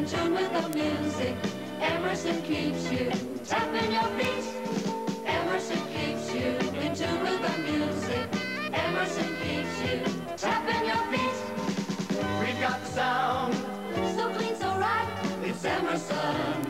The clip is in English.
in tune with the music. Emerson keeps you tapping your feet. Emerson keeps you in tune with the music. Emerson keeps you tapping your feet. We've got the sound. So clean, so right. It's Emerson.